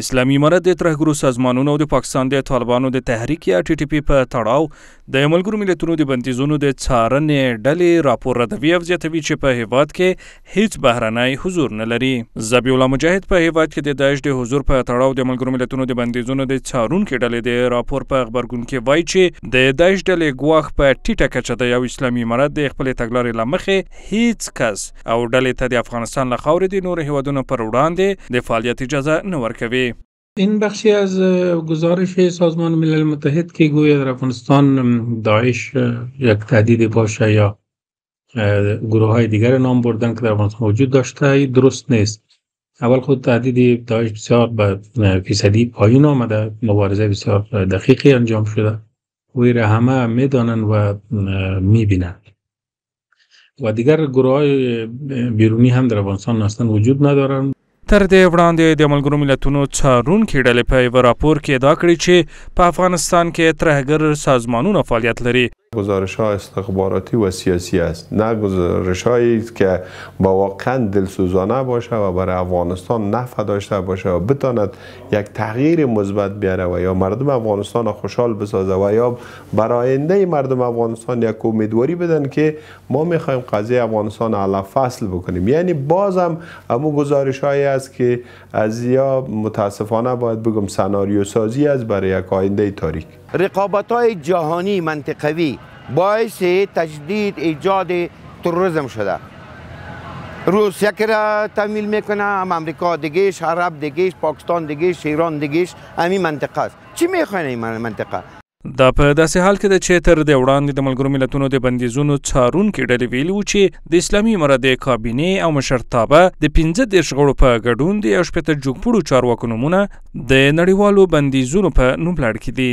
اسلامي امارت د ترهګرو سازمانونو او د پاکستان د طالبانو د تحریک یا ټي ټي پي په تړاو د ملګرو ملتونو د بندیزونو د څارنې ډلې راپور ردوي او زیاتوي چې په هیواد کې هیڅ بهرنی حضور نه لري زبی الله مجاهد په هیواد کې د داعش د حضور په تړاو د ملګرو ملتونو د بندیزونو د څارونکو ډلې د راپور په خبرګون کې وایي چې د داعش ډلې ګواښ په ټیټه کچه دی او اسلامي امارت د خپل تګلارې لمخې هیڅ کس او ډلې ته د افغانستان له خاورې د نورو هېوادونو پر وړاندې د فعالیت اجازه نه ورکوي. این بخشی از گزارش سازمان ملل متحد که گوید در افغانستان داعش یک تهدید باشه یا گروه های دیگر نام بردن که در افغانستان وجود داشته درست نیست اول خود تهدید داعش بسیار به فیصدی پایین آمده مبارزه بسیار دقیقی انجام شده و را همه میدانند و میبینند و دیگر گروه های بیرونی هم در افغانستان هستن وجود ندارن تر دې وړاندې د ملګرو ملتونو څارونکي ډلې په یو راپور کې ادعا کړې چې په افغانستان کې ترهګر سازمانونه فعالیت لري گزارش ها استخباراتی و سیاسی است نه گزارش هایی است که با واقعا دلسوزانه باشه و برای افغانستان نفع داشته باشه و بتاند یک تغییر مثبت بیاره و یا مردم افغانستان خوشحال بسازه و یا بر آینده مردم افغانستان یک امیدواری بدن که ما میخوایم قضیه افغانستان علا فصل بکنیم یعنی باز هم امو گزارش هایی است که از یا متاسفانه باید بگم سناریو سازی است برای یک آینده تاریک رقابت های جهانی منطقوی باعث تجدید ایجاد تروریسم شده روسیه که را تمیل میکنه هم امریکا دیگیش عرب دیگیش پاکستان دیگیش ایران دیگیش امی منطقه است چی میخوانی منطقه. دا په داسې حال کې ده چې تر دې وړاندې د ملګرو ملتونو د بندیزونو څارونکې ډلې ویلي وو چې د اسلامي امارت د کابینې او مشرتابه د پنځه دېرش غړو په ګډون د یو شپېته جګپوړو چارواکو نومونه د نړیوالو بندیزونو په نوملړ کې دي.